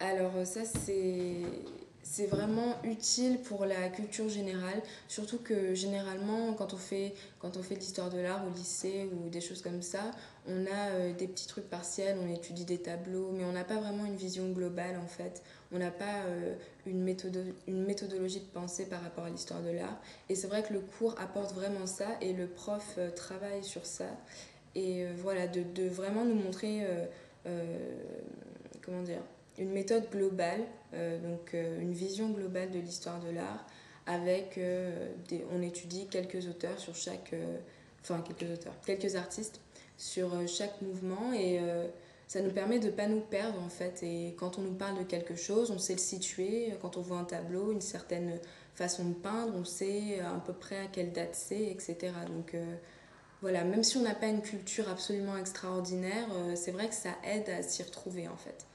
Alors ça c'est vraiment utile pour la culture générale, surtout que généralement quand on fait, quand on fait de l'histoire de l'art au lycée ou des choses comme ça, on a euh, des petits trucs partiels, on étudie des tableaux, mais on n'a pas vraiment une vision globale en fait. On n'a pas euh, une, méthode, une méthodologie de pensée par rapport à l'histoire de l'art. Et c'est vrai que le cours apporte vraiment ça et le prof euh, travaille sur ça. Et voilà, de, vraiment nous montrer, comment dire, une méthode globale, euh, donc euh, une vision globale de l'histoire de l'art, avec euh, on étudie quelques auteurs sur chaque, enfin quelques auteurs, quelques artistes sur chaque mouvement et ça nous permet de ne pas nous perdre en fait. Et quand on nous parle de quelque chose, on sait le situer. Quand on voit un tableau, une certaine façon de peindre, on sait à peu près à quelle date c'est, etc. Donc voilà, même si on n'a pas une culture absolument extraordinaire, c'est vrai que ça aide à s'y retrouver en fait.